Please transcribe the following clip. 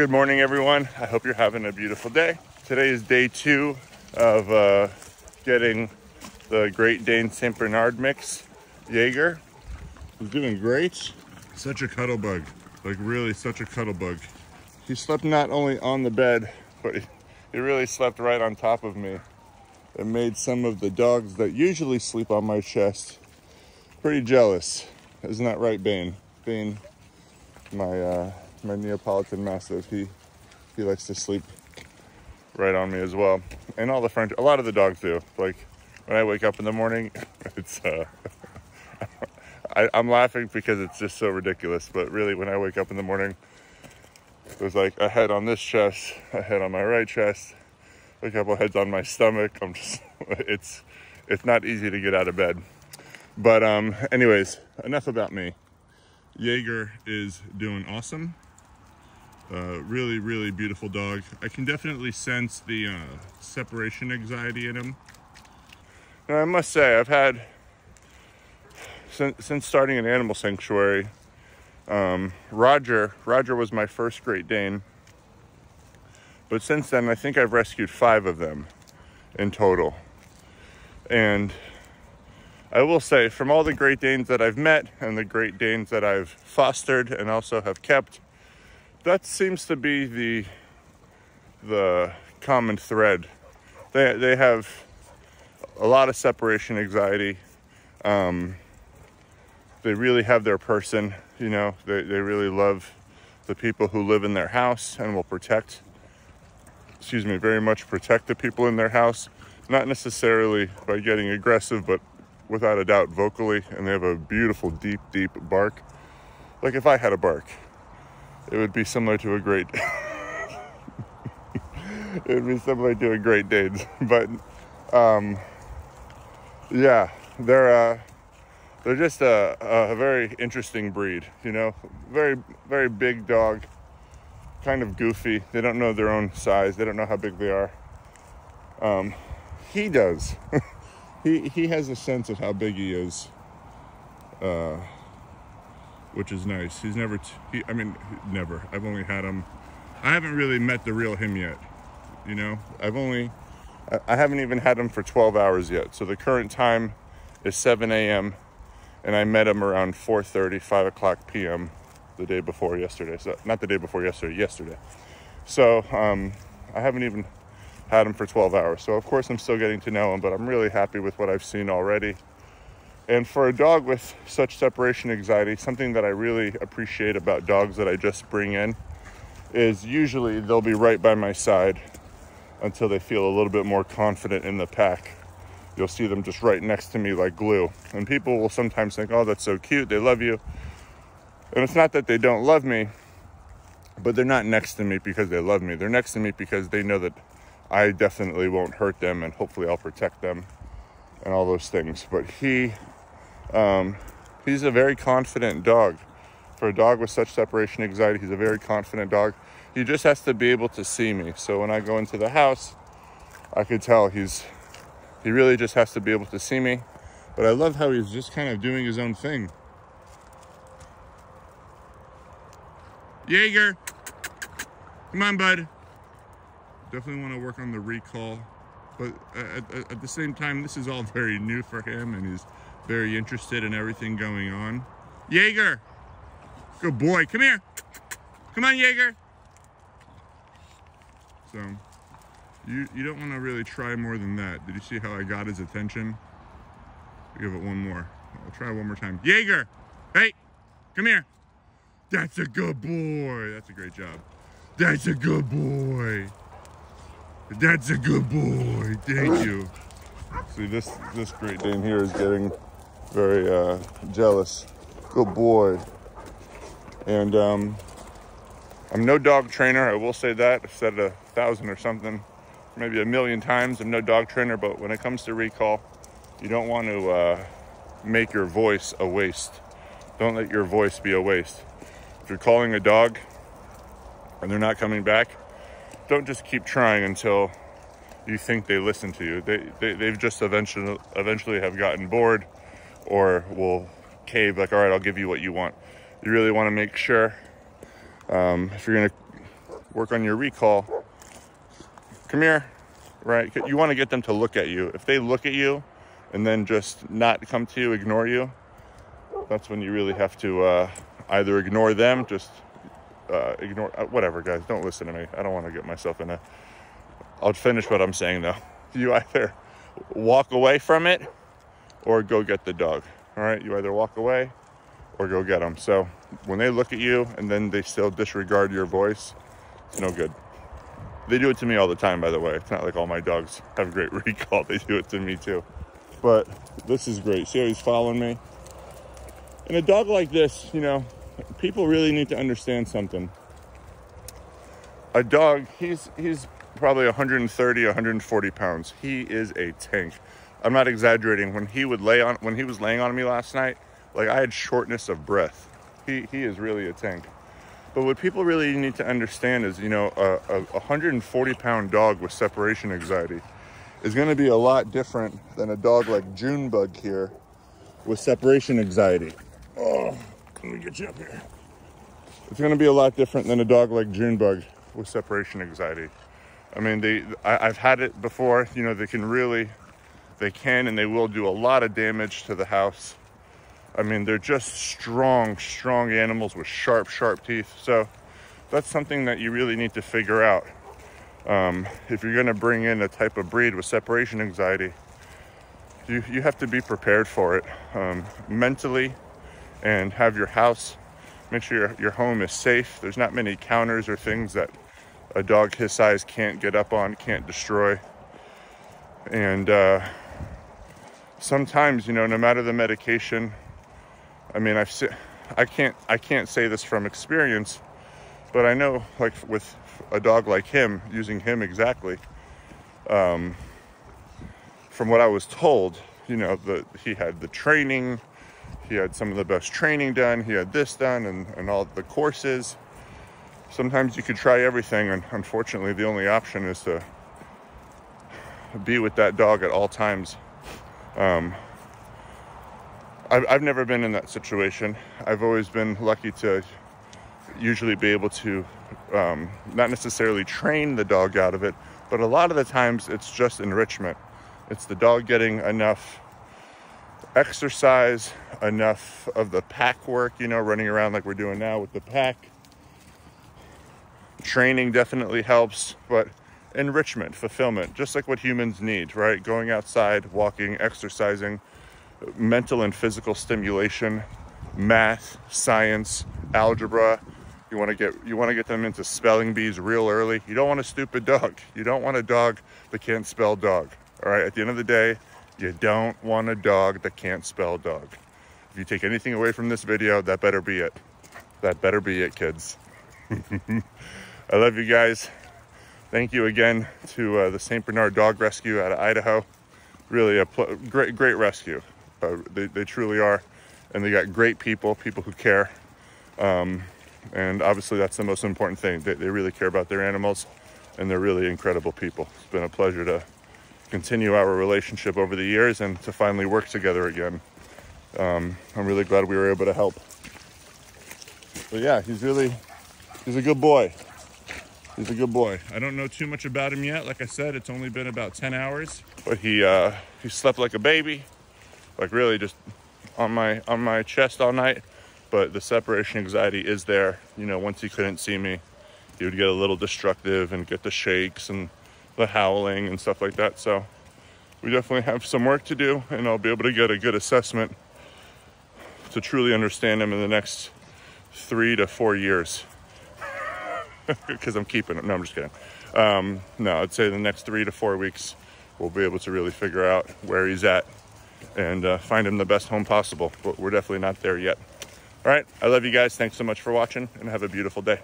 Good morning, everyone. I hope you're having a beautiful day. Today is day two of uh, getting the Great Dane St. Bernard mix. Jager He's doing great. Such a cuddle bug, like really such a cuddle bug. He slept not only on the bed, but he, really slept right on top of me. It made some of the dogs that usually sleep on my chest pretty jealous. Isn't that right, Bane? Bane, my uh, my Neapolitan Mastiff, he he likes to sleep right on me as well, and all the French. A lot of the dogs do. Like when I wake up in the morning, it's. Uh, I, I'm laughing because it's just so ridiculous, but really, when I wake up in the morning, there's like a head on this chest, a head on my right chest, a couple heads on my stomach. I'm just, it's, it's not easy to get out of bed. But um, anyways, enough about me. Jager is doing awesome. Really, really beautiful dog. I can definitely sense the uh, separation anxiety in him. And I must say, I've had, since, since starting an animal sanctuary, um, Roger, Roger was my first Great Dane. But since then, I think I've rescued five of them in total. And I will say, from all the Great Danes that I've met and the Great Danes that I've fostered and also have kept, that seems to be the the common thread. They they have a lot of separation anxiety. Um, they really have their person, you know. They they really love the people who live in their house and will protect. Excuse me, very much protect the people in their house. Not necessarily by getting aggressive, but without a doubt vocally. And they have a beautiful, deep, deep bark. Like if I had a bark, it would be similar to a great it would be similar to a great Danes. But um, yeah, they're uh, they're just a, a very interesting breed. You know, very very big dog, kind of goofy. They don't know their own size. They don't know how big they are. Um, he does. he he has a sense of how big he is. Uh, which is nice. He's never, he, I mean, never. I've only had him. I haven't really met the real him yet. You know, I've only, I, I haven't even had him for 12 hours yet. So the current time is 7 a.m. and I met him around 4:30, 5 o'clock p.m. the day before yesterday. So not the day before yesterday, yesterday. So um, I haven't even had him for 12 hours. So of course I'm still getting to know him, but I'm really happy with what I've seen already. And for a dog with such separation anxiety, something that I really appreciate about dogs that I just bring in is usually they'll be right by my side until they feel a little bit more confident in the pack. You'll see them just right next to me like glue. And people will sometimes think, oh, that's so cute, they love you. And it's not that they don't love me, but they're not next to me because they love me. They're next to me because they know that I definitely won't hurt them and hopefully I'll protect them and all those things. But he um, he's a very confident dog. For a dog with such separation anxiety, he's a very confident dog. He just has to be able to see me. So when I go into the house, I could tell he's he really just has to be able to see me. But I love how he's just kind of doing his own thing. Jager, come on, bud. Definitely want to work on the recall, but at, at, the same time, this is all very new for him, and he's very interested in everything going on. Jager, good boy, come here. Come on, Jager. So, you, you don't want to really try more than that. Did you see how I got his attention? Give it one more. I'll try one more time. Jager, hey, come here. That's a good boy. That's a great job. That's a good boy. That's a good boy. Thank you. See, this this Great Dane here is getting very uh, jealous. Good boy. And um, I'm no dog trainer. I will say that. I've said it a thousand or something, maybe a million times. I'm no dog trainer, but when it comes to recall, you don't want to uh, make your voice a waste. Don't let your voice be a waste. If you're calling a dog and they're not coming back, don't just keep trying until you think they listen to you. They, they, they've just eventually, eventually have gotten bored or will cave like, all right, I'll give you what you want. You really want to make sure um, if you're going to work on your recall. Come here, right? You want to get them to look at you. If they look at you and then just not come to you, ignore you, that's when you really have to uh, either ignore them, just uh, ignore uh, whatever, guys. Don't listen to me. I don't want to get myself in a. I'll finish what I'm saying though. You either walk away from it or go get the dog. All right, you either walk away or go get them. So when they look at you and then they still disregard your voice, it's no good. They do it to me all the time, by the way. It's not like all my dogs have great recall. They do it to me too. But this is great. See how he's following me? And a dog like this, you know, people really need to understand something. A dog, he's he's probably 130, 140 pounds. He is a tank. I'm not exaggerating. When he would lay on, when he was laying on me last night, like I had shortness of breath. He he is really a tank. But what people really need to understand is, you know, a, a 140 pound dog with separation anxiety is going to be a lot different than a dog like Junebug here with separation anxiety. Oh, let me get you up here. It's going to be a lot different than a dog like Junebug with separation anxiety. I mean, they I, I've had it before. You know, they can really, they can and they will do a lot of damage to the house. I mean, they're just strong, strong animals with sharp, sharp teeth. So that's something that you really need to figure out. Um, if you're going to bring in a type of breed with separation anxiety, you, you have to be prepared for it um, mentally and have your house, make sure your, your home is safe. There's not many counters or things that a dog his size can't get up on, can't destroy. And uh, sometimes, you know, no matter the medication, I mean, I've se- I can't I can't say this from experience, but I know like with a dog like him, using him exactly, um, from what I was told, you know, the he had the training, he had some of the best training done, he had this done, and and all the courses. Sometimes you could try everything, and unfortunately, the only option is to be with that dog at all times. Um, I've, I've never been in that situation. I've always been lucky to usually be able to um, not necessarily train the dog out of it, but a lot of the times it's just enrichment. It's the dog getting enough exercise, enough of the pack work, you know, running around like we're doing now with the pack. Training definitely helps, but enrichment, fulfillment, just like what humans need, right? Going outside, walking, exercising, mental and physical stimulation, math, science, algebra. You want to get you want to get them into spelling bees real early. You don't want a stupid dog. You don't want a dog that can't spell dog. All right, at the end of the day, you don't want a dog that can't spell dog. If you take anything away from this video, that better be it. That better be it, kids. I love you guys. Thank you again to uh, the St. Bernard Dog Rescue out of Idaho. Really a great, great rescue. Uh, they, they truly are. And they got great people, people who care. Um, and obviously, that's the most important thing. They, they really care about their animals, and they're really incredible people. It's been a pleasure to continue our relationship over the years and to finally work together again. Um, I'm really glad we were able to help. But yeah, he's really, he's a good boy. He's a good boy. I don't know too much about him yet. Like I said, it's only been about 10 hours, but he, uh, he slept like a baby like really just on my on my chest all night. But the separation anxiety is there. You know, once he couldn't see me, he would get a little destructive and get the shakes and the howling and stuff like that. So we definitely have some work to do, and I'll be able to get a good assessment to truly understand him in the next three to four years. Because I'm keeping it. No, I'm just kidding. Um, no, I'd say the next three to four weeks, we'll be able to really figure out where he's at and uh, find him the best home possible. But we're definitely not there yet. All right. I love you guys. Thanks so much for watching and have a beautiful day.